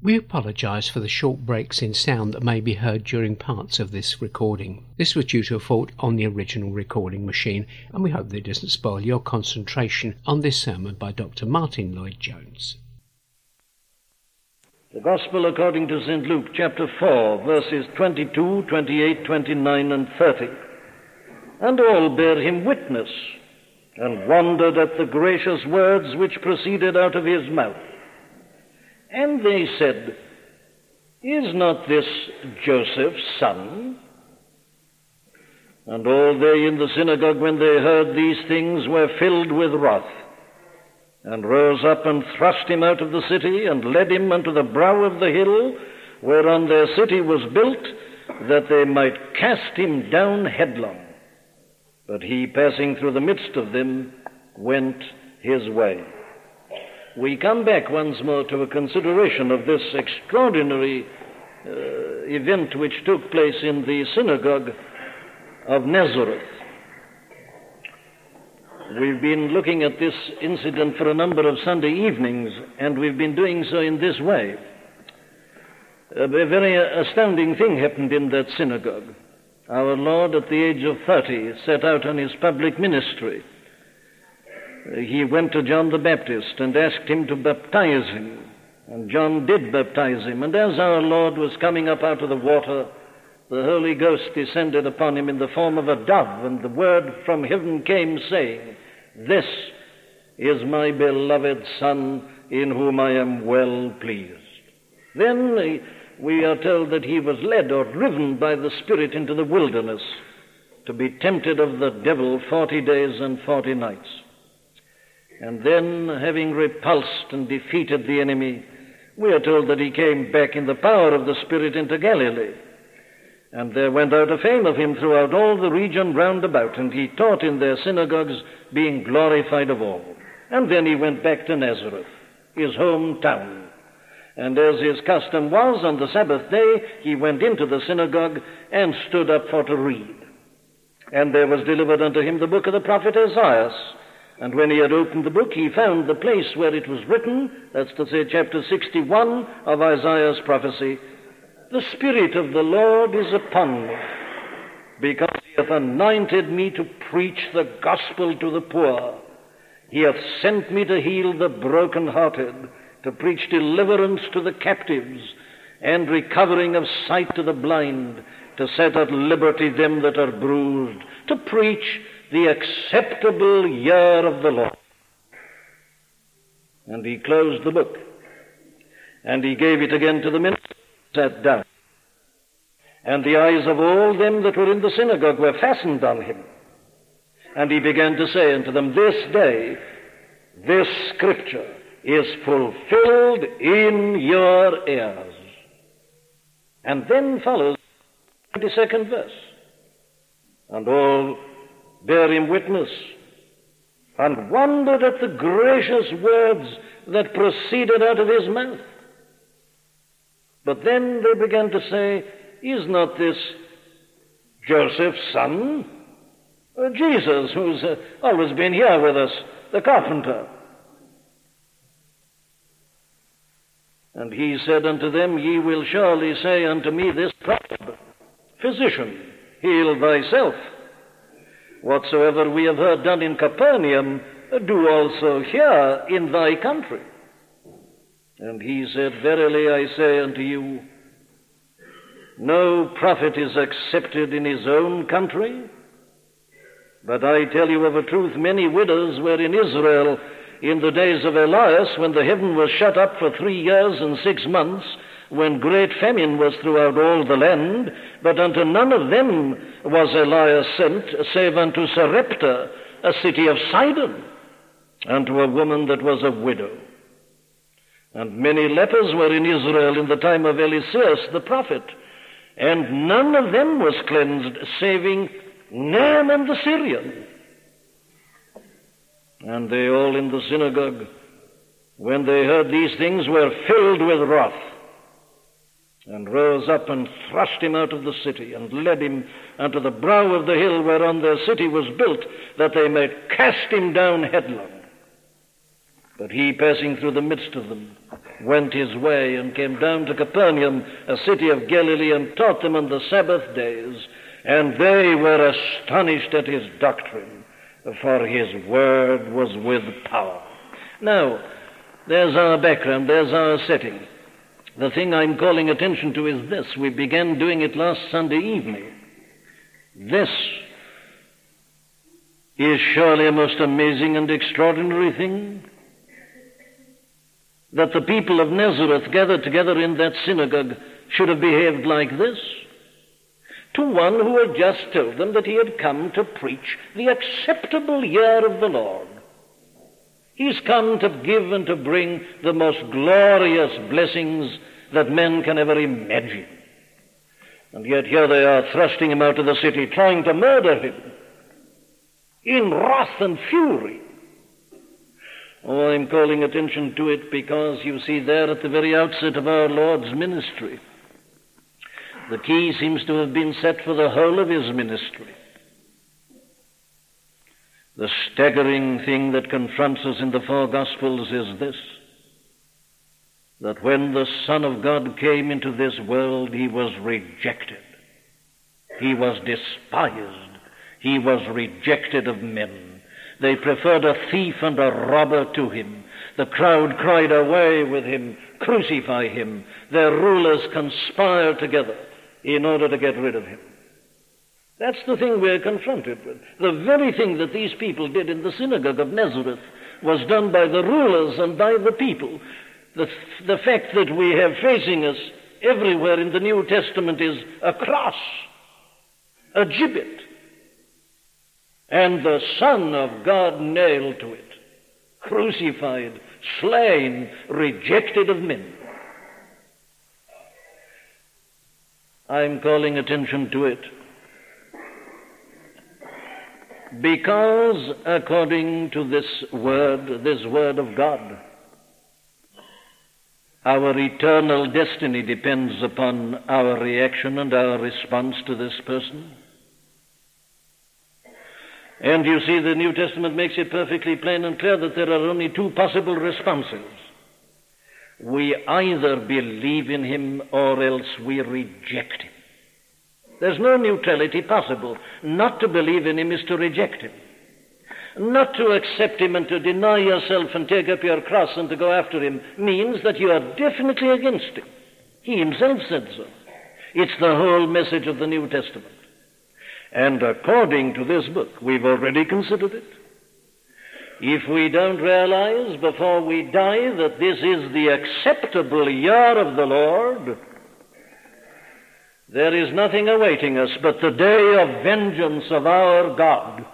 We apologise for the short breaks in sound that may be heard during parts of this recording. This was due to a fault on the original recording machine, and we hope that it doesn't spoil your concentration on this sermon by Dr. Martyn Lloyd-Jones. The Gospel according to St. Luke, chapter 4, verses 22, 28, 29, and 30. And all bare him witness, and wondered at the gracious words which proceeded out of his mouth. And they said, Is not this Joseph's son? And all they in the synagogue, when they heard these things, were filled with wrath, and rose up and thrust him out of the city, and led him unto the brow of the hill whereon their city was built, that they might cast him down headlong. But he, passing through the midst of them, went his way we come back once more to a consideration of this extraordinary uh, event which took place in the synagogue of Nazareth. We've been looking at this incident for a number of Sunday evenings, and we've been doing so in this way. A very astounding thing happened in that synagogue. Our Lord, at the age of 30, set out on his public ministry he went to John the Baptist and asked him to baptize him. And John did baptize him. And as our Lord was coming up out of the water, the Holy Ghost descended upon him in the form of a dove, and the word from heaven came, saying, This is my beloved Son, in whom I am well pleased. Then we are told that he was led or driven by the Spirit into the wilderness to be tempted of the devil forty days and forty nights. And then, having repulsed and defeated the enemy, we are told that he came back in the power of the Spirit into Galilee. And there went out a fame of him throughout all the region round about, and he taught in their synagogues, being glorified of all. And then he went back to Nazareth, his hometown. And as his custom was, on the Sabbath day, he went into the synagogue and stood up for to read. And there was delivered unto him the book of the prophet Isaiah. And when he had opened the book, he found the place where it was written, that's to say, chapter 61 of Isaiah's prophecy, The Spirit of the Lord is upon me, because he hath anointed me to preach the gospel to the poor. He hath sent me to heal the broken-hearted, to preach deliverance to the captives, and recovering of sight to the blind, to set at liberty them that are bruised, to preach the acceptable year of the Lord. And he closed the book. And he gave it again to the minister, sat down. And the eyes of all them that were in the synagogue were fastened on him. And he began to say unto them, This day, this scripture is fulfilled in your ears. And then follows the 22nd verse. And all bear him witness, and wondered at the gracious words that proceeded out of his mouth. But then they began to say, Is not this Joseph's son? Uh, Jesus, who's uh, always been here with us, the carpenter. And he said unto them, Ye will surely say unto me this proverb, Physician, heal thyself. Whatsoever we have heard done in Capernaum, do also here in thy country. And he said, Verily I say unto you, no prophet is accepted in his own country. But I tell you of a truth, many widows were in Israel in the days of Elias, when the heaven was shut up for three years and six months, when great famine was throughout all the land, but unto none of them was Elias sent, save unto Sarepta, a city of Sidon, unto a woman that was a widow. And many lepers were in Israel in the time of Eliseus the prophet, and none of them was cleansed, saving Naaman the Syrian. And they all in the synagogue, when they heard these things, were filled with wrath and rose up and thrust him out of the city, and led him unto the brow of the hill whereon their city was built, that they might cast him down headlong. But he, passing through the midst of them, went his way and came down to Capernaum, a city of Galilee, and taught them on the Sabbath days. And they were astonished at his doctrine, for his word was with power. Now, there's our background, there's our setting. The thing I'm calling attention to is this. We began doing it last Sunday evening. This is surely a most amazing and extraordinary thing that the people of Nazareth gathered together in that synagogue should have behaved like this to one who had just told them that he had come to preach the acceptable year of the Lord. He's come to give and to bring the most glorious blessings that men can ever imagine. And yet here they are thrusting him out of the city, trying to murder him in wrath and fury. Oh, I'm calling attention to it because you see, there at the very outset of our Lord's ministry, the key seems to have been set for the whole of his ministry. The staggering thing that confronts us in the four Gospels is this that when the Son of God came into this world, he was rejected. He was despised. He was rejected of men. They preferred a thief and a robber to him. The crowd cried away with him, crucify him. Their rulers conspired together in order to get rid of him. That's the thing we're confronted with. The very thing that these people did in the synagogue of Nazareth was done by the rulers and by the people. The, the fact that we have facing us everywhere in the New Testament is a cross, a gibbet, and the Son of God nailed to it, crucified, slain, rejected of men. I'm calling attention to it because, according to this word, this word of God, our eternal destiny depends upon our reaction and our response to this person. And you see, the New Testament makes it perfectly plain and clear that there are only two possible responses. We either believe in him or else we reject him. There's no neutrality possible. Not to believe in him is to reject him. Not to accept him and to deny yourself and take up your cross and to go after him means that you are definitely against him. He himself said so. It's the whole message of the New Testament. And according to this book, we've already considered it. If we don't realize before we die that this is the acceptable year of the Lord, there is nothing awaiting us but the day of vengeance of our God,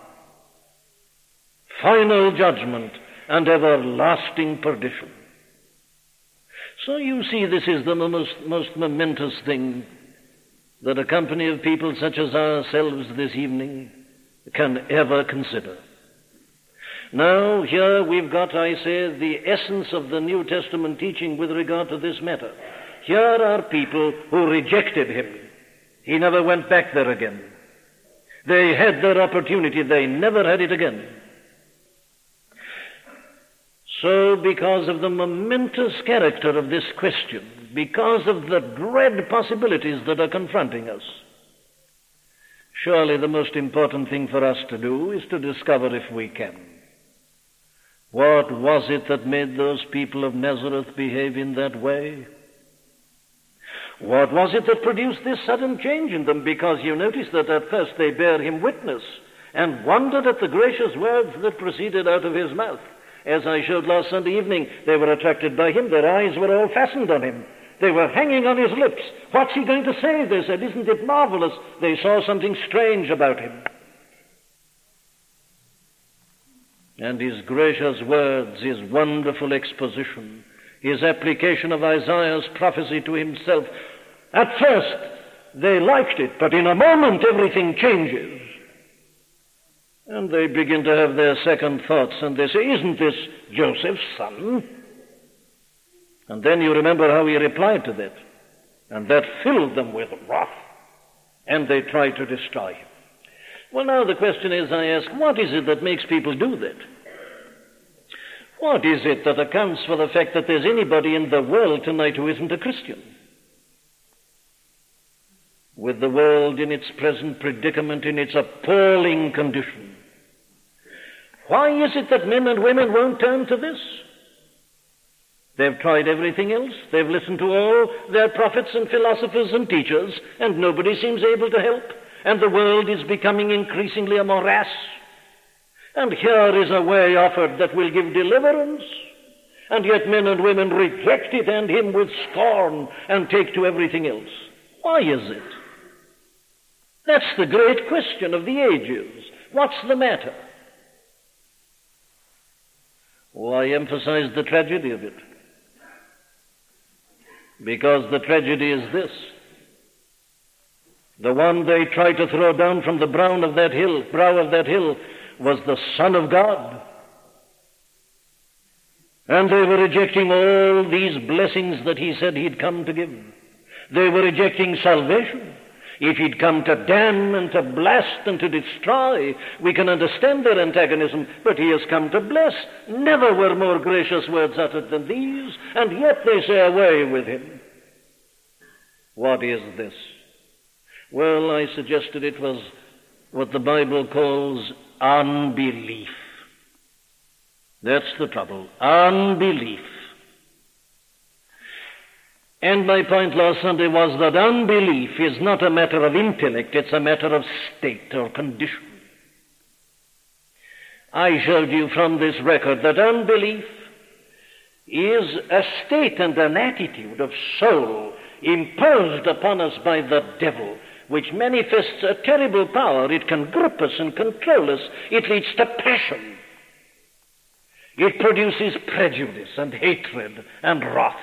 final judgment, and everlasting perdition. So you see, this is the most, most momentous thing that a company of people such as ourselves this evening can ever consider. Now, here we've got, I say, the essence of the New Testament teaching with regard to this matter. Here are people who rejected him. He never went back there again. They had their opportunity, they never had it again. So, because of the momentous character of this question, because of the dread possibilities that are confronting us. Surely the most important thing for us to do is to discover if we can. What was it that made those people of Nazareth behave in that way? What was it that produced this sudden change in them? Because you notice that at first they bear him witness and wondered at the gracious words that proceeded out of his mouth. As I showed last Sunday evening, they were attracted by him. Their eyes were all fastened on him. They were hanging on his lips. What's he going to say? They said, Isn't it marvelous? They saw something strange about him. And his gracious words, his wonderful exposition, his application of Isaiah's prophecy to himself. At first, they liked it, but in a moment everything changes. And they begin to have their second thoughts, and they say, Isn't this Joseph's son? And then you remember how he replied to that. And that filled them with wrath. And they tried to destroy him. Well, now the question is, I ask, what is it that makes people do that? What is it that accounts for the fact that there's anybody in the world tonight who isn't a Christian? With the world in its present predicament, in its appalling condition, why is it that men and women won't turn to this? They've tried everything else. They've listened to all their prophets and philosophers and teachers, and nobody seems able to help. And the world is becoming increasingly a morass. And here is a way offered that will give deliverance. And yet men and women reject it and him with scorn and take to everything else. Why is it? That's the great question of the ages. What's the matter? Oh, I emphasize the tragedy of it. Because the tragedy is this. The one they try to throw down from the brow of that hill, brow of that hill, was the Son of God. And they were rejecting all these blessings that he said he'd come to give. They were rejecting salvation. If he'd come to damn and to blast and to destroy, we can understand their antagonism, but he has come to bless. Never were more gracious words uttered than these, and yet they say away with him. What is this? Well, I suggested it was what the Bible calls unbelief. That's the trouble. Unbelief. And my point last Sunday was that unbelief is not a matter of intellect, it's a matter of state or condition. I showed you from this record that unbelief is a state and an attitude of soul imposed upon us by the devil, which manifests a terrible power. It can grip us and control us. It leads to passion. It produces prejudice and hatred and wrath.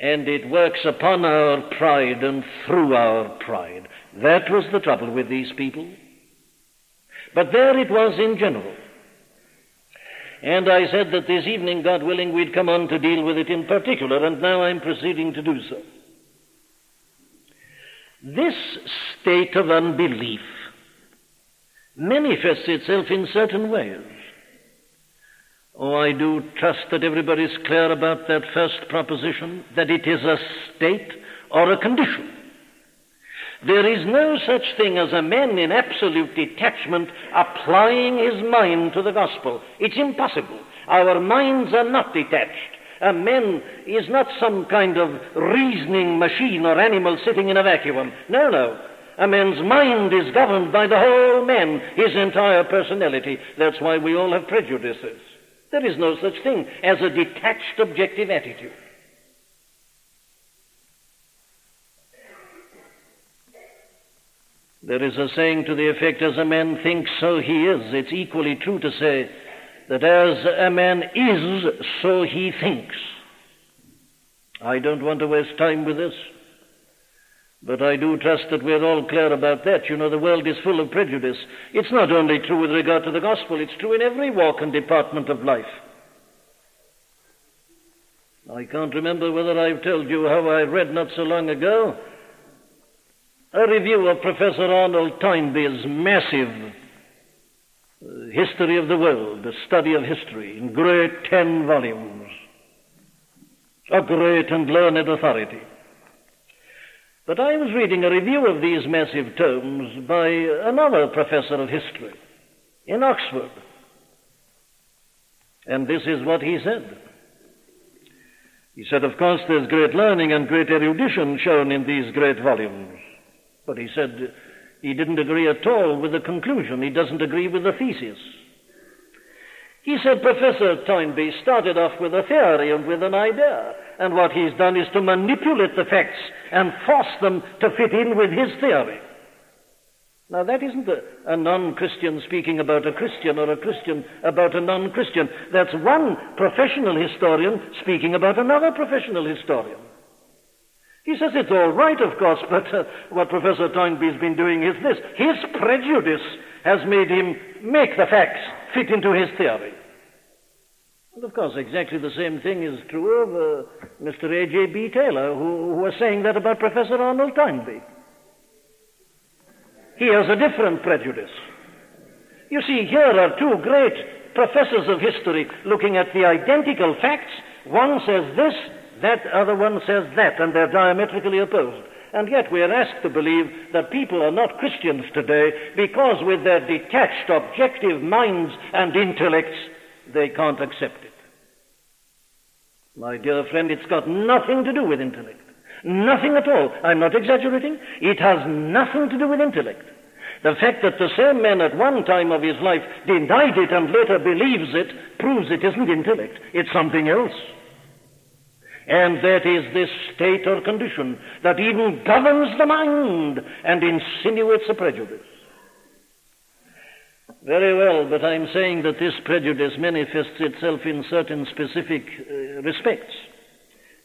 And it works upon our pride and through our pride. That was the trouble with these people. But there it was in general. And I said that this evening, God willing, we'd come on to deal with it in particular, and now I'm proceeding to do so. This state of unbelief manifests itself in certain ways. Oh, I do trust that everybody's clear about that first proposition, that it is a state or a condition. There is no such thing as a man in absolute detachment applying his mind to the gospel. It's impossible. Our minds are not detached. A man is not some kind of reasoning machine or animal sitting in a vacuum. No, no. A man's mind is governed by the whole man, his entire personality. That's why we all have prejudices. There is no such thing as a detached objective attitude. There is a saying to the effect, as a man thinks, so he is. It's equally true to say that as a man is, so he thinks. I don't want to waste time with this, but I do trust that we're all clear about that. You know, the world is full of prejudice. It's not only true with regard to the gospel, it's true in every walk and department of life. I can't remember whether I've told you how I read not so long ago a review of Professor Arnold Toynbee's massive History of the World, the study of history, in great ten volumes. A great and learned authority. But I was reading a review of these massive tomes by another professor of history in Oxford. And this is what he said. He said, Of course, there's great learning and great erudition shown in these great volumes. But he said he didn't agree at all with the conclusion. He doesn't agree with the thesis. He said Professor Toynbee started off with a theory and with an idea, and what he's done is to manipulate the facts and force them to fit in with his theory. Now, that isn't a, a non Christian speaking about a Christian or a Christian about a non Christian. That's one professional historian speaking about another professional historian. He says it's all right, of course, but uh, what Professor Toynbee's been doing is this. His prejudice has made him make the facts fit into his theory. And of course, exactly the same thing is true of uh, Mr. A.J.P. Taylor, who, who was saying that about Professor Arnold Toynbee. He has a different prejudice. You see, here are two great professors of history looking at the identical facts. One says this, that other one says that, and they're diametrically opposed. And yet we are asked to believe that people are not Christians today because with their detached, objective minds and intellects, they can't accept it. My dear friend, it's got nothing to do with intellect. Nothing at all. I'm not exaggerating. It has nothing to do with intellect. The fact that the same man at one time of his life denied it and later believes it proves it isn't intellect. It's something else. And that is this state or condition that even governs the mind and insinuates a prejudice. Very well, but I'm saying that this prejudice manifests itself in certain specific uh, respects.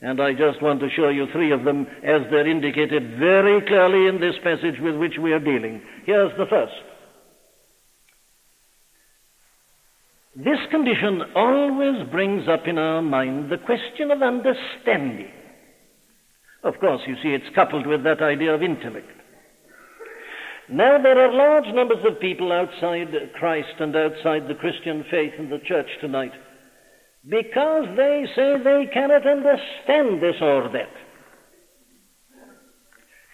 And I just want to show you three of them as they're indicated very clearly in this passage with which we are dealing. Here's the first. This condition always brings up in our mind the question of understanding. Of course, you see, it's coupled with that idea of intellect. Now, there are large numbers of people outside Christ and outside the Christian faith and the church tonight because they say they cannot understand this or that.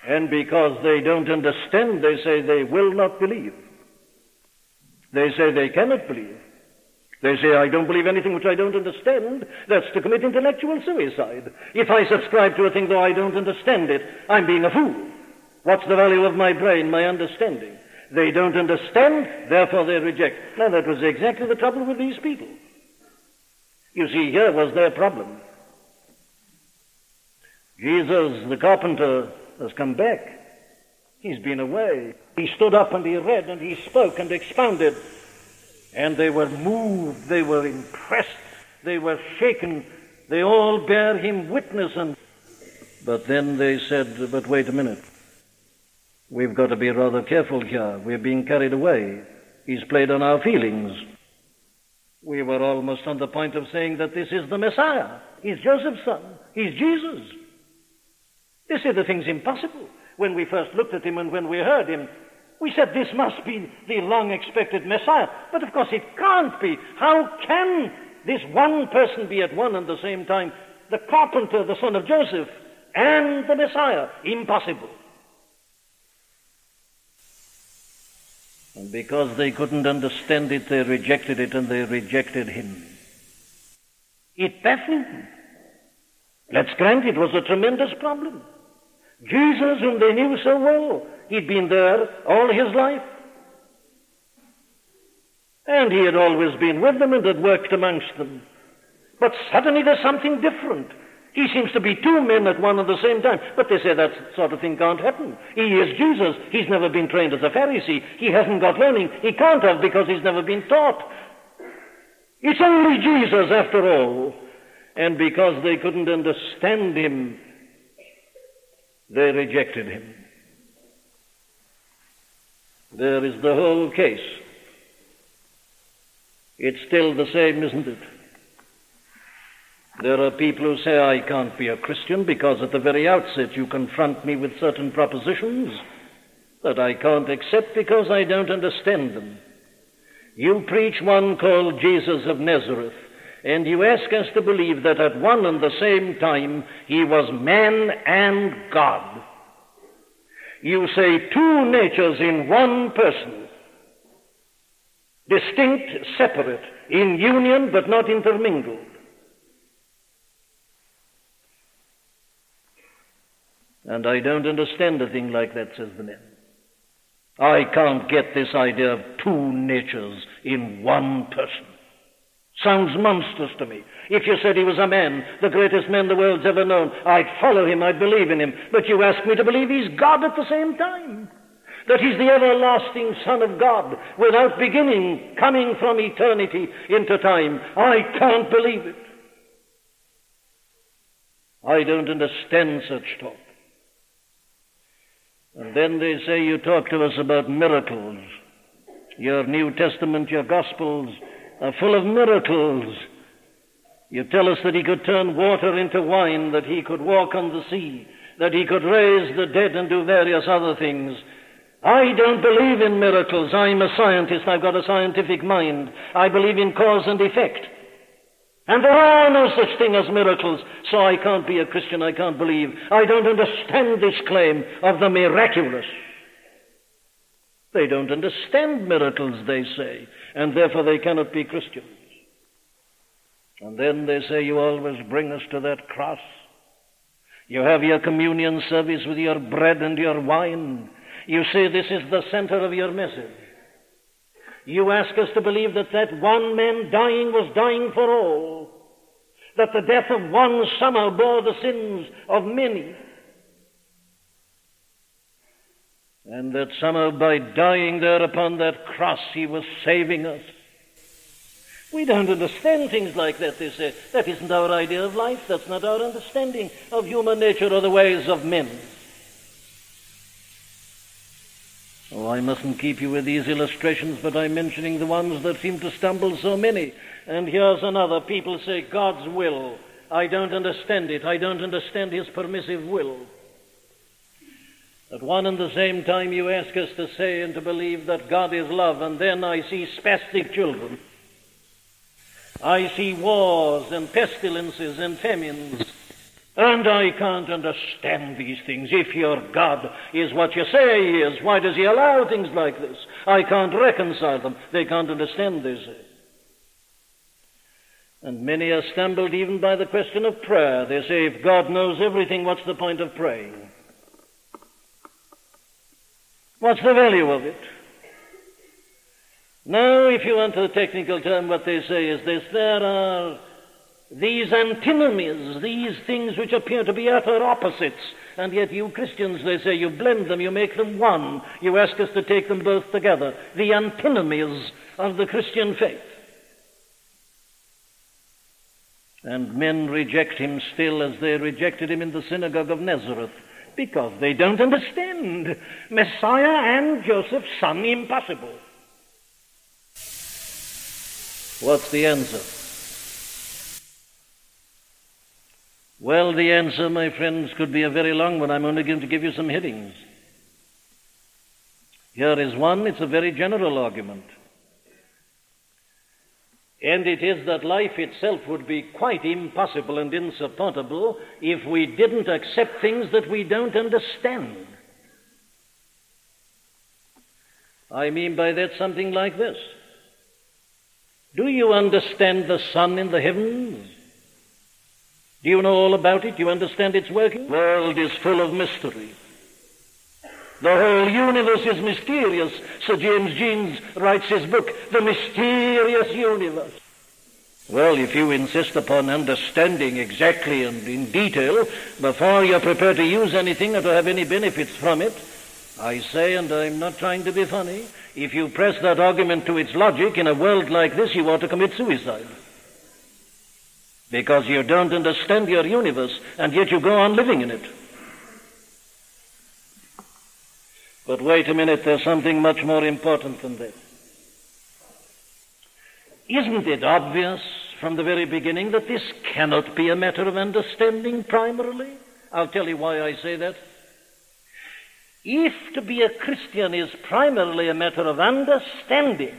And because they don't understand, they say they will not believe. They say they cannot believe. They say, I don't believe anything which I don't understand. That's to commit intellectual suicide. If I subscribe to a thing though I don't understand it, I'm being a fool. What's the value of my brain, my understanding? They don't understand, therefore they reject. Now that was exactly the trouble with these people. You see, here was their problem. Jesus, the carpenter, has come back. He's been away. He stood up and he read and he spoke and expounded. And they were moved, they were impressed, they were shaken. They all bear him witness. And but then they said, "But wait a minute. We've got to be rather careful here. We're being carried away. He's played on our feelings." We were almost on the point of saying that this is the Messiah. He's Joseph's son. He's Jesus. They say the thing's impossible. When we first looked at him and when we heard him, we said this must be the long expected Messiah. But of course it can't be. How can this one person be at one and the same time the carpenter, the son of Joseph, and the Messiah? Impossible. And because they couldn't understand it, they rejected it and they rejected him. It baffled them. Let's grant it was a tremendous problem. Jesus, whom they knew so well, he'd been there all his life. And he had always been with them and had worked amongst them. But suddenly there's something different. He seems to be two men at one and the same time. But they say that sort of thing can't happen. He is Jesus. He's never been trained as a Pharisee. He hasn't got learning. He can't have because he's never been taught. It's only Jesus after all. And because they couldn't understand him, they rejected him. There is the whole case. It's still the same, isn't it? There are people who say I can't be a Christian because at the very outset you confront me with certain propositions that I can't accept because I don't understand them. You preach one called Jesus of Nazareth, and you ask us to believe that at one and the same time he was man and God. You say two natures in one person, distinct, separate, in union but not intermingled. And I don't understand a thing like that, says the man. I can't get this idea of two natures in one person. Sounds monstrous to me. If you said he was a man, the greatest man the world's ever known, I'd follow him, I'd believe in him. But you ask me to believe he's God at the same time. That he's the everlasting Son of God, without beginning, coming from eternity into time. I can't believe it. I don't understand such talk. And then they say you talk to us about miracles. Your New Testament, your Gospels full of miracles. You tell us that he could turn water into wine, that he could walk on the sea, that he could raise the dead and do various other things. I don't believe in miracles. I'm a scientist. I've got a scientific mind. I believe in cause and effect. And there are no such thing as miracles, so I can't be a Christian. I can't believe. I don't understand this claim of the miraculous. They don't understand miracles, they say, and therefore they cannot be Christians. And then they say, You always bring us to that cross. You have your communion service with your bread and your wine. You say this is the center of your message. You ask us to believe that that one man dying was dying for all, that the death of one somehow bore the sins of many, and that somehow by dying there upon that cross he was saving us. We don't understand things like that, they say. That isn't our idea of life. That's not our understanding of human nature or the ways of men. Oh, I mustn't keep you with these illustrations, but I'm mentioning the ones that seem to stumble so many. And here's another. People say, God's will. I don't understand it. I don't understand His permissive will. At one and the same time, you ask us to say and to believe that God is love, and then I see spastic children. I see wars and pestilences and famines. And I can't understand these things. If your God is what you say he is, why does he allow things like this? I can't reconcile them. They can't understand this. And many are stumbled even by the question of prayer. They say, if God knows everything, what's the point of praying? What's the value of it? Now, if you want a technical term, what they say is this there are these antinomies, these things which appear to be utter opposites, and yet you Christians, they say, you blend them, you make them one. You ask us to take them both together. The antinomies of the Christian faith. And men reject him still as they rejected him in the synagogue of Nazareth because they don't understand. Messiah and Joseph, son, impossible. What's the answer? Well, the answer, my friends, could be a very long one. I'm only going to give you some headings. Here is one, it's a very general argument. And it is that life itself would be quite impossible and insupportable if we didn't accept things that we don't understand. I mean by that something like this. Do you understand the sun in the heavens? Do you know all about it? Do you understand its working? The world is full of mystery. The whole universe is mysterious. Sir James Jeans writes his book, The Mysterious Universe. Well, if you insist upon understanding exactly and in detail before you're prepared to use anything or to have any benefits from it, I say, and I'm not trying to be funny, if you press that argument to its logic in a world like this, you ought to commit suicide. Because you don't understand your universe, and yet you go on living in it. But wait a minute, there's something much more important than that. Isn't it obvious from the very beginning that this cannot be a matter of understanding primarily? I'll tell you why I say that. If to be a Christian is primarily a matter of understanding,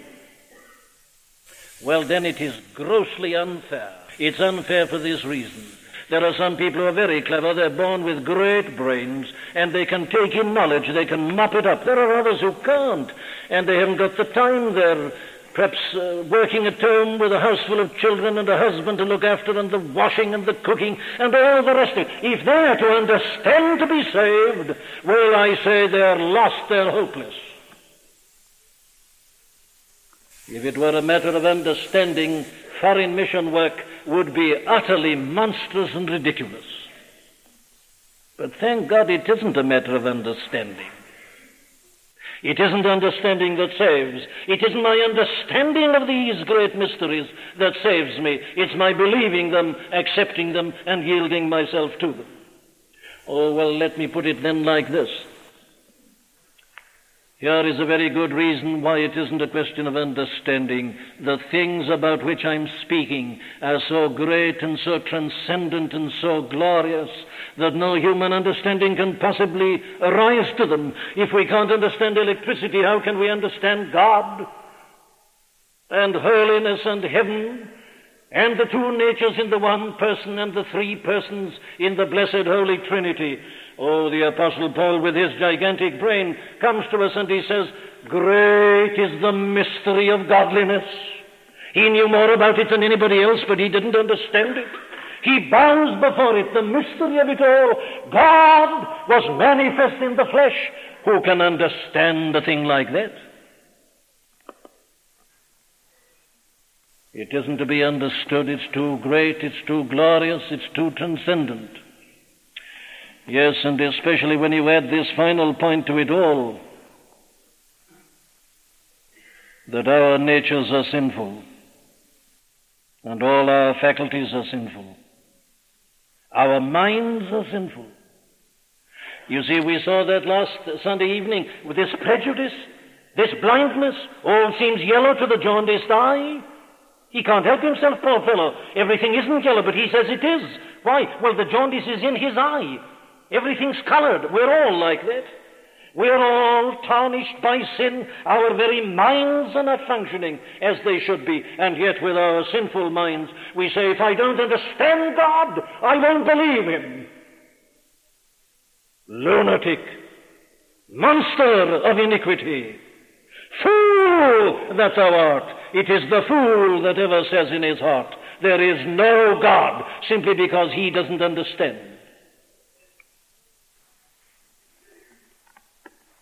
well, then it is grossly unfair. It's unfair for this reason. There are some people who are very clever. They're born with great brains and they can take in knowledge. They can mop it up. There are others who can't and they haven't got the time. They're perhaps uh, working at home with a house full of children and a husband to look after and the washing and the cooking and all the rest of it. If they're to understand to be saved, well, I say they're lost, they're hopeless. If it were a matter of understanding, foreign mission work would be utterly monstrous and ridiculous. But thank God it isn't a matter of understanding. It isn't understanding that saves. It isn't my understanding of these great mysteries that saves me. It's my believing them, accepting them, and yielding myself to them. Oh, well, let me put it then like this. Here is a very good reason why it isn't a question of understanding. The things about which I'm speaking are so great and so transcendent and so glorious that no human understanding can possibly arise to them. If we can't understand electricity, how can we understand God and holiness and heaven and the two natures in the one person and the three persons in the blessed Holy Trinity? Oh, the Apostle Paul, with his gigantic brain, comes to us and he says, Great is the mystery of godliness. He knew more about it than anybody else, but he didn't understand it. He bows before it, the mystery of it all. God was manifest in the flesh. Who can understand a thing like that? It isn't to be understood. It's too great, it's too glorious, it's too transcendent. Yes, and especially when you add this final point to it all that our natures are sinful and all our faculties are sinful. Our minds are sinful. You see, we saw that last Sunday evening with this prejudice, this blindness, all seems yellow to the jaundiced eye. He can't help himself, poor fellow. Everything isn't yellow, but he says it is. Why? Well, the jaundice is in his eye. Everything's colored. We're all like that. We're all tarnished by sin. Our very minds are not functioning as they should be. And yet, with our sinful minds, we say, if I don't understand God, I won't believe Him. Lunatic. Monster of iniquity. Fool! That's our art. It is the fool that ever says in his heart, there is no God, simply because he doesn't understand.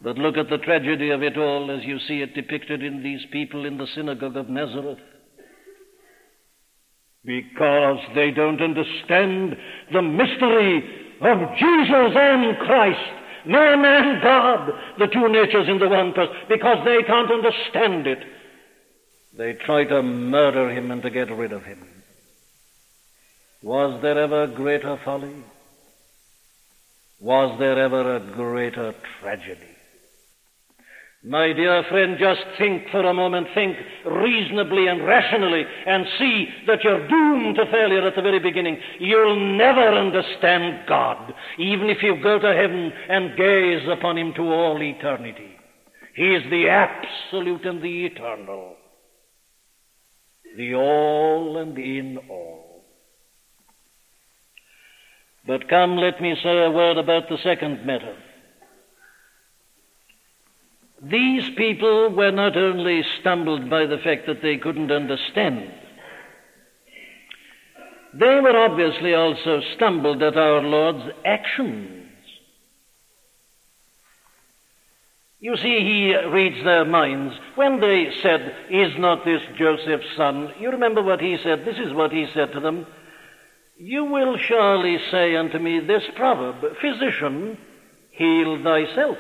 But look at the tragedy of it all as you see it depicted in these people in the synagogue of Nazareth. Because they don't understand the mystery of Jesus and Christ, man and God, the two natures in the one person, because they can't understand it. They try to murder him and to get rid of him. Was there ever greater folly? Was there ever a greater tragedy? My dear friend, just think for a moment, think reasonably and rationally, and see that you're doomed to failure at the very beginning. You'll never understand God, even if you go to heaven and gaze upon Him to all eternity. He is the absolute and the eternal, the all and in all. But come, let me say a word about the second matter. These people were not only stumbled by the fact that they couldn't understand, they were obviously also stumbled at our Lord's actions. You see, he reads their minds. When they said, Is not this Joseph's son? You remember what he said. This is what he said to them. You will surely say unto me this proverb, Physician, heal thyself.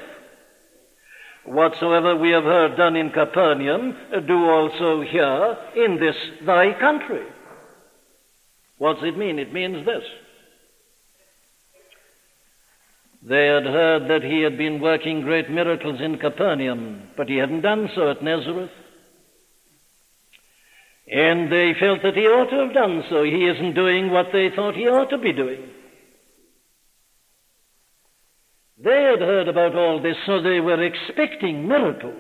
Whatsoever we have heard done in Capernaum, do also here in this thy country. What's it mean? It means this. They had heard that he had been working great miracles in Capernaum, but he hadn't done so at Nazareth. And they felt that he ought to have done so. He isn't doing what they thought he ought to be doing. They had heard about all this, so they were expecting miracles,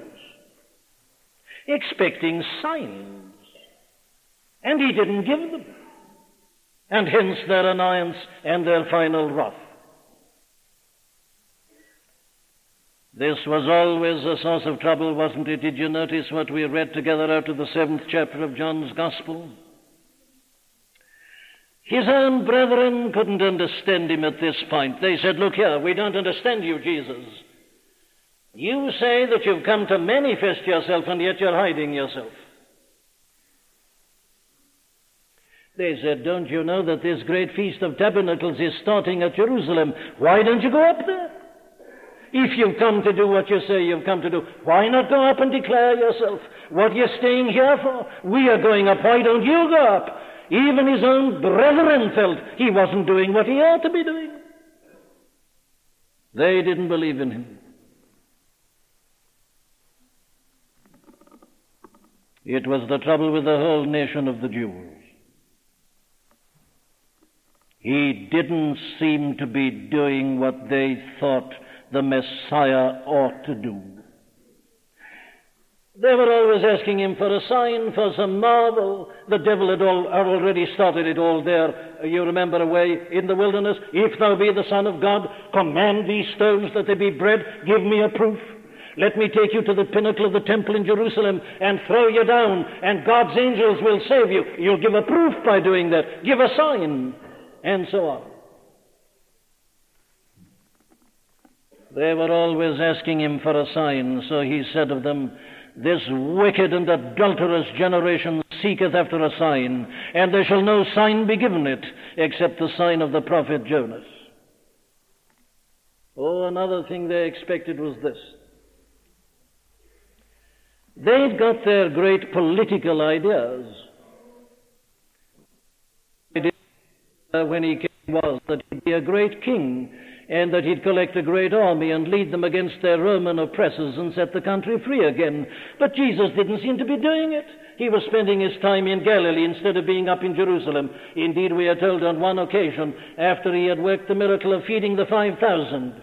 expecting signs. And he didn't give them. And hence their annoyance and their final wrath. This was always a source of trouble, wasn't it? Did you notice what we read together out of the seventh chapter of John's Gospel? His own brethren couldn't understand him at this point. They said, Look here, we don't understand you, Jesus. You say that you've come to manifest yourself, and yet you're hiding yourself. They said, Don't you know that this great Feast of Tabernacles is starting at Jerusalem? Why don't you go up there? If you've come to do what you say you've come to do, why not go up and declare yourself? What are you staying here for? We are going up. Why don't you go up? Even his own brethren felt he wasn't doing what he ought to be doing. They didn't believe in him. It was the trouble with the whole nation of the Jews. He didn't seem to be doing what they thought the Messiah ought to do. They were always asking him for a sign, for some marvel. The devil had, all, already started it all there. You remember away in the wilderness. If thou be the Son of God, command these stones that they be bread. Give me a proof. Let me take you to the pinnacle of the temple in Jerusalem and throw you down, and God's angels will save you. You'll give a proof by doing that. Give a sign, and so on. They were always asking him for a sign, so he said of them, this wicked and adulterous generation seeketh after a sign, and there shall no sign be given it except the sign of the prophet Jonas. Oh, another thing they expected was this. They'd got their great political ideas. Uh, when he came was that he'd be a great king and that he'd collect a great army and lead them against their Roman oppressors and set the country free again. But Jesus didn't seem to be doing it. He was spending his time in Galilee instead of being up in Jerusalem. Indeed, we are told on one occasion, after he had worked the miracle of feeding the 5,000,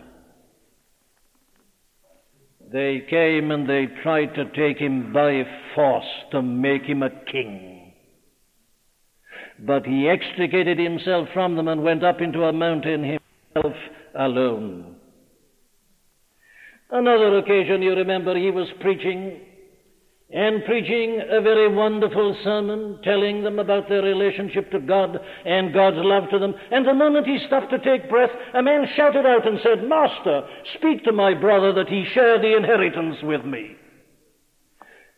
they came and they tried to take him by force to make him a king. But he extricated himself from them and went up into a mountain himself alone. Another occasion, you remember, he was preaching and preaching a very wonderful sermon, telling them about their relationship to God and God's love to them. And the moment he stopped to take breath, a man shouted out and said, Master, speak to my brother that he share the inheritance with me.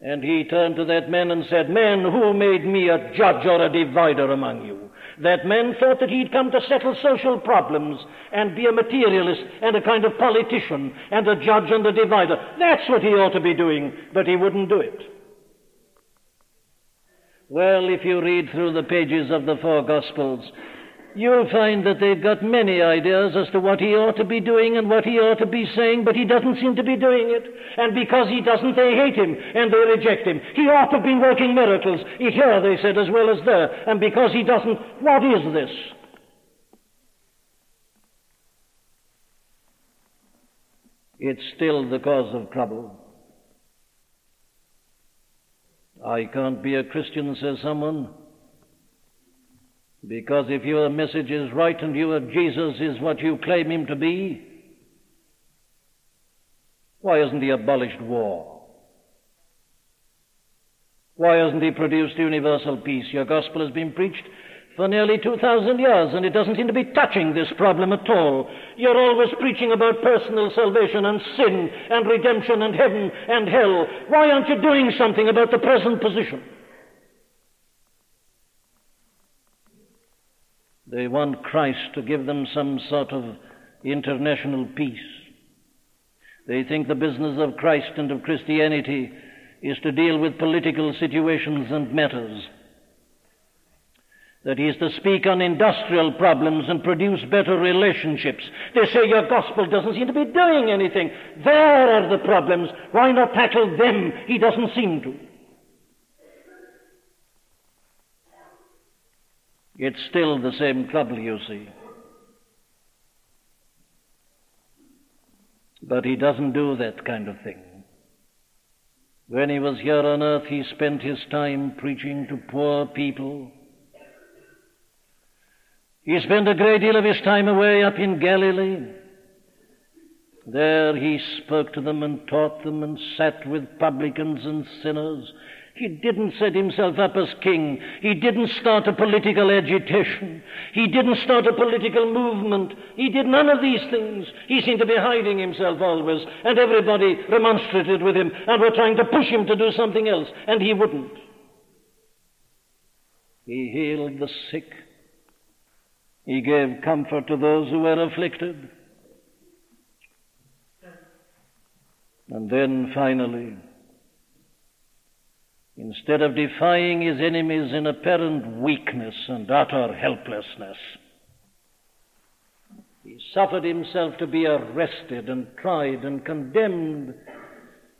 And he turned to that man and said, Man, who made me a judge or a divider among you? That man thought that he'd come to settle social problems and be a materialist and a kind of politician and a judge and a divider. That's what he ought to be doing, but he wouldn't do it. Well, if you read through the pages of the four Gospels, you'll find that they've got many ideas as to what he ought to be doing and what he ought to be saying, but he doesn't seem to be doing it. And because he doesn't, they hate him and they reject him. He ought to be working miracles, here, they said, as well as there. And because he doesn't, what is this? It's still the cause of trouble. I can't be a Christian, says someone. Because if your message is right and you of Jesus is what you claim him to be, why hasn't he abolished war? Why hasn't he produced universal peace? Your gospel has been preached for nearly 2,000 years and it doesn't seem to be touching this problem at all. You're always preaching about personal salvation and sin and redemption and heaven and hell. Why aren't you doing something about the present position? They want Christ to give them some sort of international peace. They think the business of Christ and of Christianity is to deal with political situations and matters. That he is to speak on industrial problems and produce better relationships. They say your gospel doesn't seem to be doing anything. There are the problems. Why not tackle them? He doesn't seem to. It's still the same trouble, you see. But he doesn't do that kind of thing. When he was here on earth, he spent his time preaching to poor people. He spent a great deal of his time away up in Galilee. There he spoke to them and taught them and sat with publicans and sinners he didn't set himself up as king. He didn't start a political agitation. He didn't start a political movement. He did none of these things. He seemed to be hiding himself always, and everybody remonstrated with him and were trying to push him to do something else, and he wouldn't. He healed the sick. He gave comfort to those who were afflicted. And then finally, instead of defying his enemies in apparent weakness and utter helplessness. He suffered himself to be arrested and tried and condemned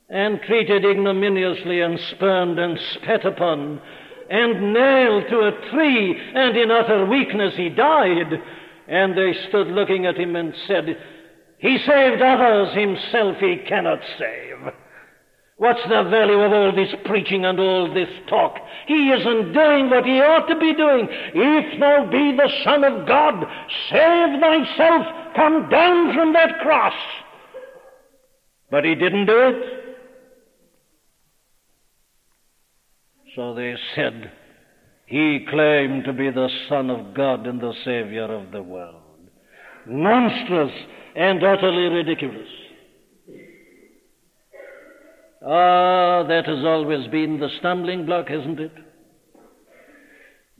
and treated ignominiously and spurned and spat upon and nailed to a tree, and in utter weakness he died. And they stood looking at him and said, He saved others, himself he cannot save. What's the value of all this preaching and all this talk? He isn't doing what he ought to be doing. If thou be the Son of God, save thyself, come down from that cross. But he didn't do it. So they said, He claimed to be the Son of God and the Savior of the world. Monstrous and utterly ridiculous. Ah, that has always been the stumbling block, hasn't it?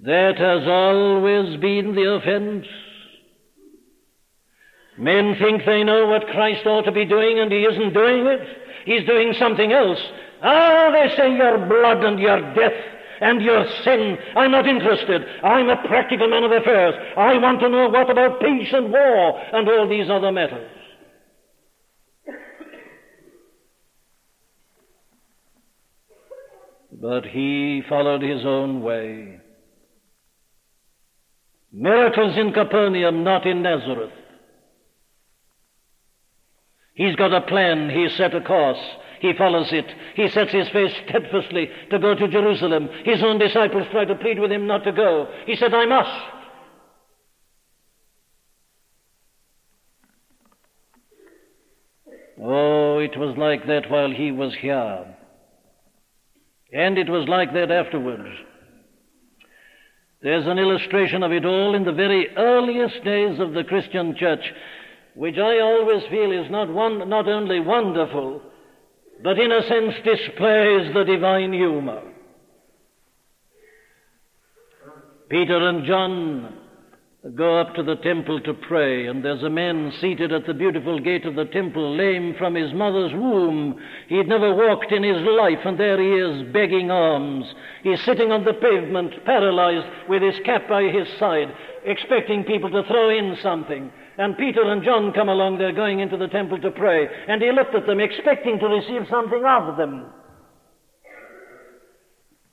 That has always been the offense. Men think they know what Christ ought to be doing, and He isn't doing it. He's doing something else. Ah, they say your blood and your death and your sin. I'm not interested. I'm a practical man of affairs. I want to know what about peace and war and all these other matters. But he followed his own way. Miracles in Capernaum, not in Nazareth. He's got a plan. He's set a course. He follows it. He sets his face steadfastly to go to Jerusalem. His own disciples try to plead with him not to go. He said, I must. Oh, it was like that while he was here. And it was like that afterwards. There's an illustration of it all in the very earliest days of the Christian church, which I always feel is not, one, not only wonderful, but in a sense displays the divine humor. Peter and John go up to the temple to pray, and there's a man seated at the beautiful gate of the temple, lame from his mother's womb. He'd never walked in his life, and there he is, begging alms. He's sitting on the pavement, paralyzed, with his cap by his side, expecting people to throw in something. And Peter and John come along, they're going into the temple to pray. And he looked at them, expecting to receive something of them.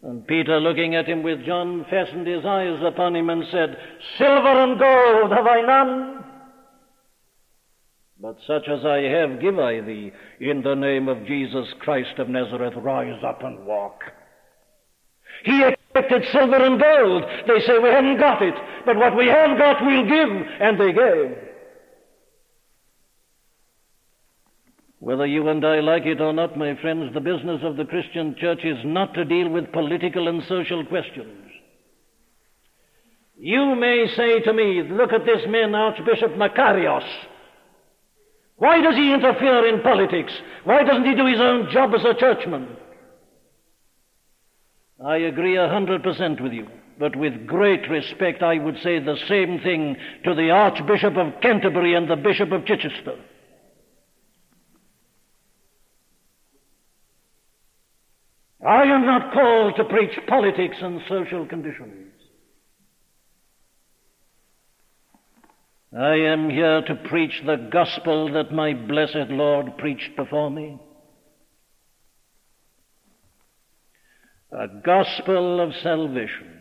And Peter, looking at him with John, fastened his eyes upon him and said, Silver and gold have I none, but such as I have give I thee. In the name of Jesus Christ of Nazareth, rise up and walk. He expected silver and gold. They say, We haven't got it, but what we have got we'll give. And they gave. Whether you and I like it or not, my friends, the business of the Christian church is not to deal with political and social questions. You may say to me, look at this man, Archbishop Makarios. Why does he interfere in politics? Why doesn't he do his own job as a churchman? I agree a hundred percent with you, but with great respect I would say the same thing to the Archbishop of Canterbury and the Bishop of Chichester. I am not called to preach politics and social conditions. I am here to preach the gospel that my blessed Lord preached before me. A gospel of salvation.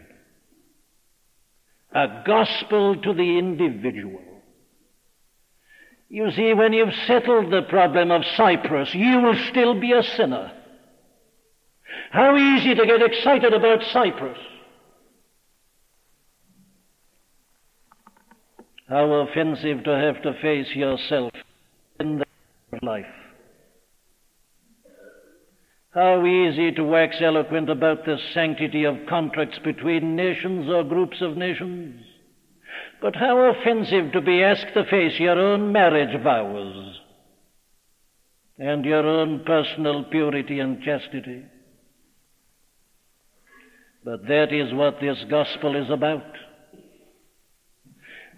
A gospel to the individual. You see, when you've settled the problem of Cyprus, you will still be a sinner. How easy to get excited about Cyprus. How offensive to have to face yourself in the life. How easy to wax eloquent about the sanctity of contracts between nations or groups of nations. But how offensive to be asked to face your own marriage vows and your own personal purity and chastity. But that is what this gospel is about.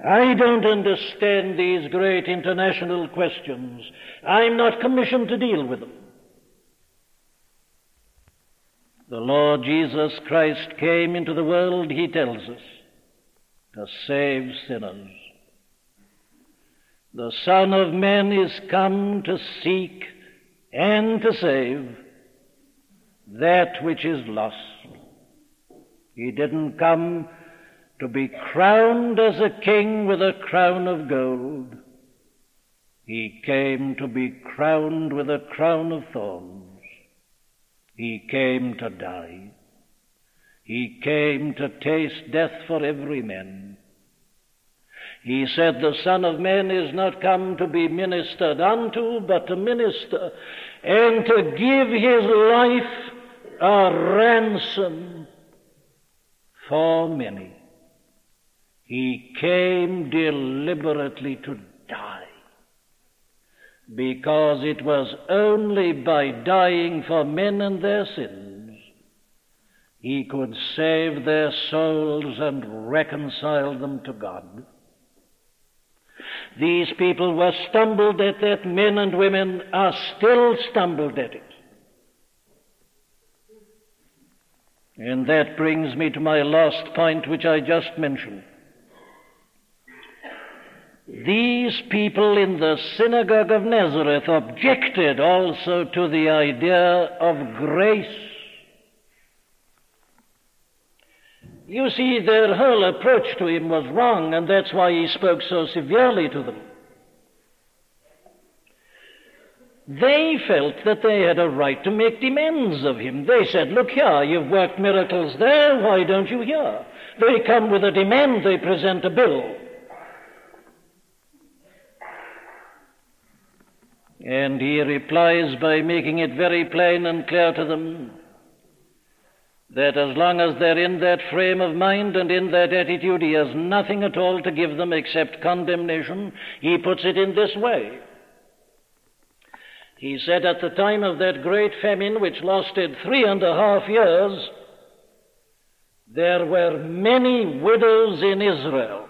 I don't understand these great international questions. I'm not commissioned to deal with them. The Lord Jesus Christ came into the world, he tells us, to save sinners. The Son of Man is come to seek and to save that which is lost. He didn't come to be crowned as a king with a crown of gold. He came to be crowned with a crown of thorns. He came to die. He came to taste death for every man. He said, The Son of Man is not come to be ministered unto, but to minister, and to give his life a ransom for many. He came deliberately to die. Because it was only by dying for men and their sins he could save their souls and reconcile them to God. These people were stumbled at that. Men and women are still stumbled at it. And that brings me to my last point, which I just mentioned. These people in the synagogue of Nazareth objected also to the idea of grace. You see, their whole approach to him was wrong, and that's why he spoke so severely to them. They felt that they had a right to make demands of him. They said, Look here, you've worked miracles there, why don't you here? They come with a demand, they present a bill. And he replies by making it very plain and clear to them that as long as they're in that frame of mind and in that attitude, he has nothing at all to give them except condemnation. He puts it in this way. He said at the time of that great famine, which lasted three and a half years, there were many widows in Israel.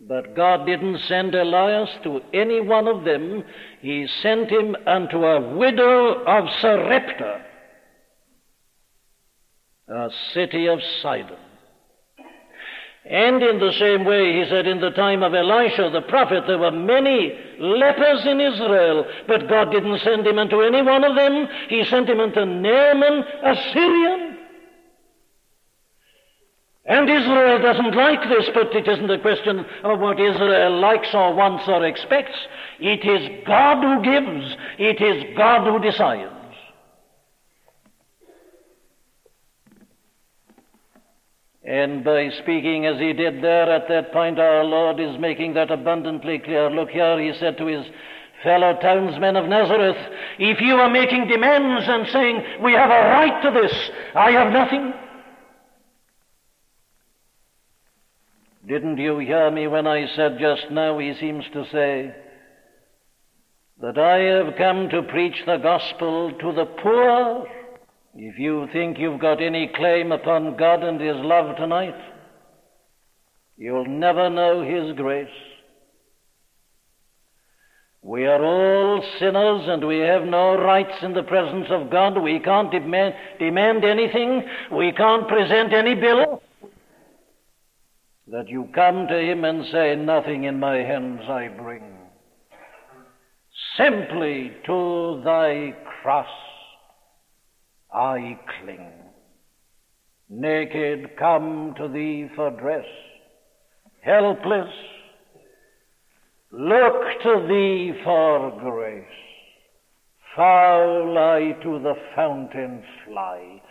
But God didn't send Elias to any one of them. He sent him unto a widow of Sarepta, a city of Sidon. And in the same way, he said, in the time of Elisha the prophet, there were many lepers in Israel, but God didn't send him unto any one of them. He sent him unto Naaman, a Syrian. And Israel doesn't like this, but it isn't a question of what Israel likes or wants or expects. It is God who gives. It is God who decides. And by speaking as he did there at that point, our Lord is making that abundantly clear. Look here, he said to his fellow townsmen of Nazareth, if you are making demands and saying, we have a right to this, I have nothing. Didn't you hear me when I said just now, he seems to say, that I have come to preach the gospel to the poor? If you think you've got any claim upon God and His love tonight, you'll never know His grace. We are all sinners and we have no rights in the presence of God. We can't demand, demand anything. We can't present any bill that you come to him and say, Nothing in my hands I bring. Simply to thy cross I cling. Naked come to thee for dress, helpless, look to thee for grace. Foul I to the fountain fly.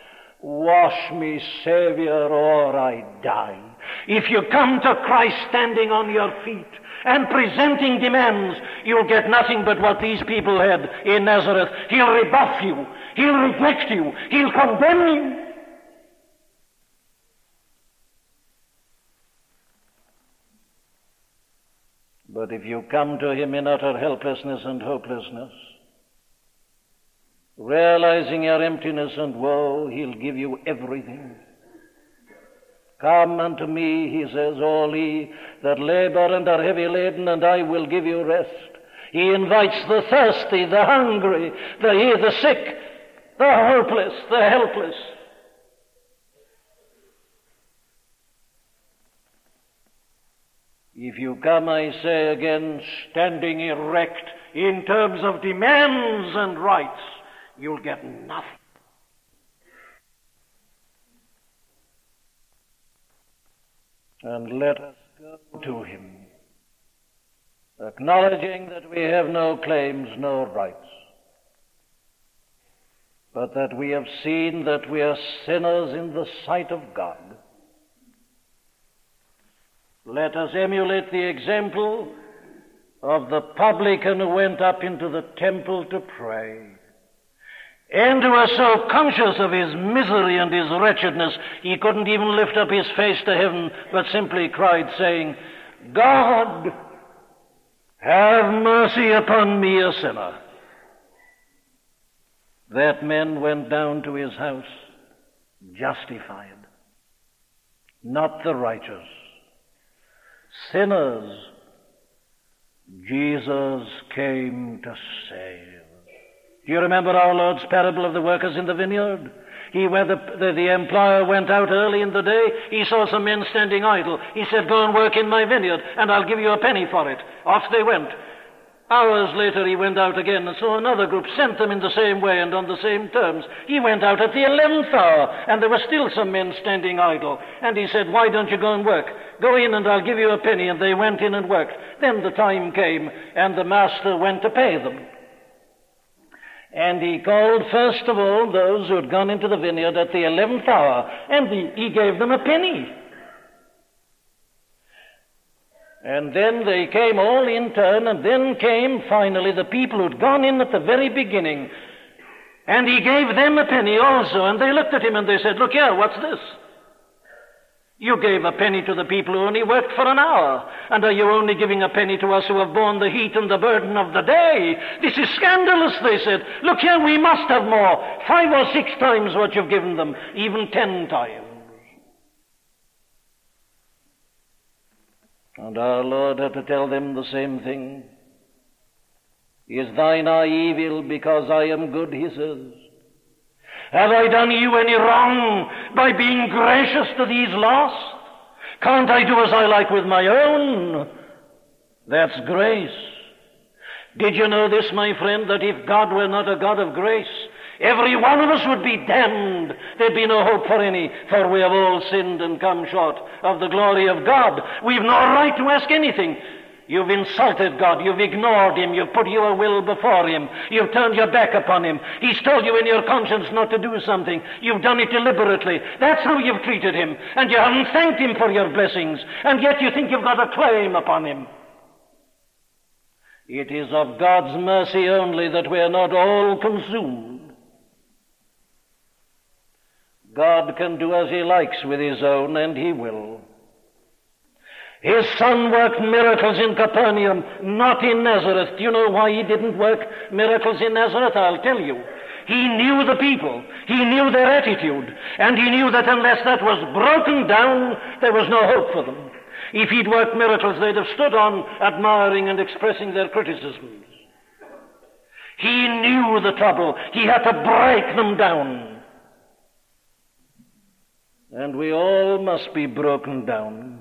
Wash me, Savior, or I die. If you come to Christ standing on your feet and presenting demands, you'll get nothing but what these people had in Nazareth. He'll rebuff you. He'll reject you. He'll condemn you. But if you come to Him in utter helplessness and hopelessness, realizing your emptiness and woe, He'll give you everything. Come unto me, he says, all ye that labor and are heavy laden, and I will give you rest. He invites the thirsty, the hungry, the, the sick, the hopeless, the helpless. If you come, I say again, standing erect in terms of demands and rights, you'll get nothing. And let us go to him, acknowledging that we have no claims, no rights but that we have seen that we are sinners in the sight of God. Let us emulate the example of the publican who went up into the temple to pray and who was so conscious of his misery and his wretchedness, he couldn't even lift up his face to heaven, but simply cried, saying, God, have mercy upon me, a sinner. That man went down to his house justified, not the righteous. Sinners, Jesus came to save. Do you remember our Lord's parable of the workers in the vineyard? He, where the, the, the, employer went out early in the day, he saw some men standing idle. He said, Go and work in my vineyard, and I'll give you a penny for it. Off they went. Hours later, he went out again and saw another group, sent them in the same way and on the same terms. He went out at the eleventh hour, and there were still some men standing idle. And he said, Why don't you go and work? Go in, and I'll give you a penny. And they went in and worked. Then the time came, and the master went to pay them. And he called first of all those who had gone into the vineyard at the eleventh hour, and he, gave them a penny. And then they came all in turn, and then came finally the people who'd gone in at the very beginning. And he gave them a penny also, and they looked at him and they said, Look here, what's this? You gave a penny to the people who only worked for an hour. And are you only giving a penny to us who have borne the heat and the burden of the day? This is scandalous, they said. Look here, we must have more. Five or six times what you've given them, even ten times. And our Lord had to tell them the same thing. Is thine eye evil because I am good, he says. Have I done you any wrong by being gracious to these lost? Can't I do as I like with my own? That's grace. Did you know this, my friend, that if God were not a God of grace, every one of us would be damned. There'd be no hope for any, for we have all sinned and come short of the glory of God. We've no right to ask anything. You've insulted God. You've ignored Him. You've put your will before Him. You've turned your back upon Him. He's told you in your conscience not to do something. You've done it deliberately. That's how you've treated Him. And you haven't thanked Him for your blessings. And yet you think you've got a claim upon Him. It is of God's mercy only that we are not all consumed. God can do as He likes with His own, and He will. His son worked miracles in Capernaum, not in Nazareth. Do you know why he didn't work miracles in Nazareth? I'll tell you. He knew the people. He knew their attitude. And he knew that unless that was broken down, there was no hope for them. If he'd worked miracles, they'd have stood on admiring and expressing their criticisms. He knew the trouble. He had to break them down. And we all must be broken down.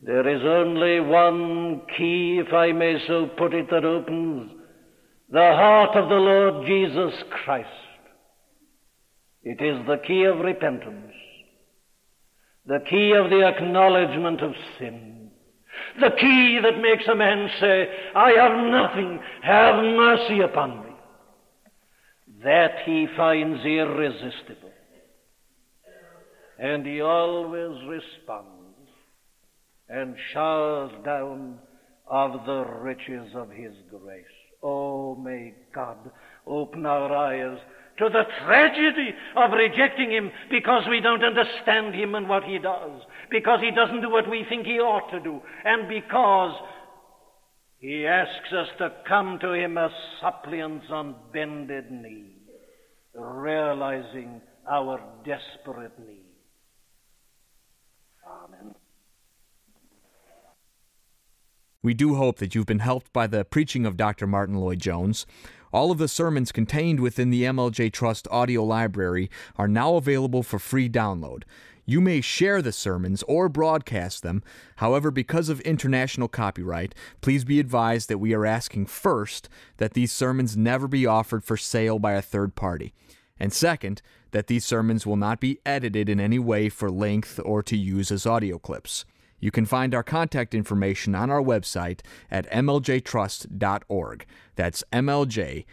There is only one key, if I may so put it, that opens the heart of the Lord Jesus Christ. It is the key of repentance, the key of the acknowledgement of sin, the key that makes a man say, I have nothing, have mercy upon me. That he finds irresistible. And he always responds and showers down of the riches of His grace. Oh, may God open our eyes to the tragedy of rejecting Him because we don't understand Him and what He does, because He doesn't do what we think He ought to do, and because He asks us to come to Him as suppliants on bended knee, realizing our desperate need. Amen. We do hope that you've been helped by the preaching of Dr. Martyn Lloyd-Jones. All of the sermons contained within the MLJ Trust audio library are now available for free download. You may share the sermons or broadcast them. However, because of international copyright, please be advised that we are asking first that these sermons never be offered for sale by a third party, and second, that these sermons will not be edited in any way for length or to use as audio clips. You can find our contact information on our website at mljtrust.org. That's mljtrust.org.